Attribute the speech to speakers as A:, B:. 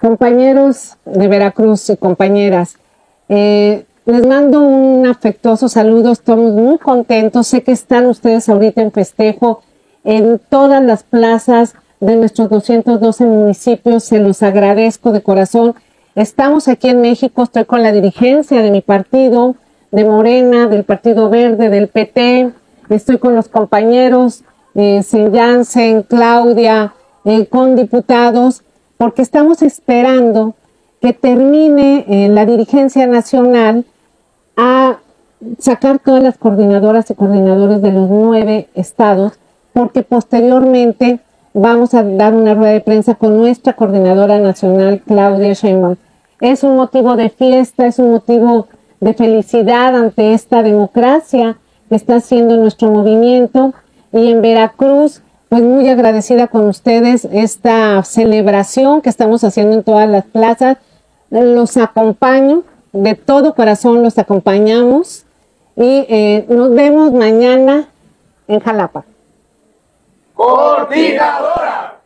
A: Compañeros de Veracruz y compañeras, eh, les mando un afectuoso saludo, estamos muy contentos, sé que están ustedes ahorita en festejo en todas las plazas de nuestros 212 municipios, se los agradezco de corazón. Estamos aquí en México, estoy con la dirigencia de mi partido, de Morena, del Partido Verde, del PT, estoy con los compañeros, eh, Jansen, Claudia, eh, con diputados, porque estamos esperando que termine eh, la dirigencia nacional a sacar todas las coordinadoras y coordinadores de los nueve estados, porque posteriormente vamos a dar una rueda de prensa con nuestra coordinadora nacional, Claudia Sheinbaum. Es un motivo de fiesta, es un motivo de felicidad ante esta democracia que está haciendo nuestro movimiento. Y en Veracruz, pues muy agradecida con ustedes esta celebración que estamos haciendo en todas las plazas. Los acompaño, de todo corazón los acompañamos y eh, nos vemos mañana en Jalapa.
B: Coordinadora.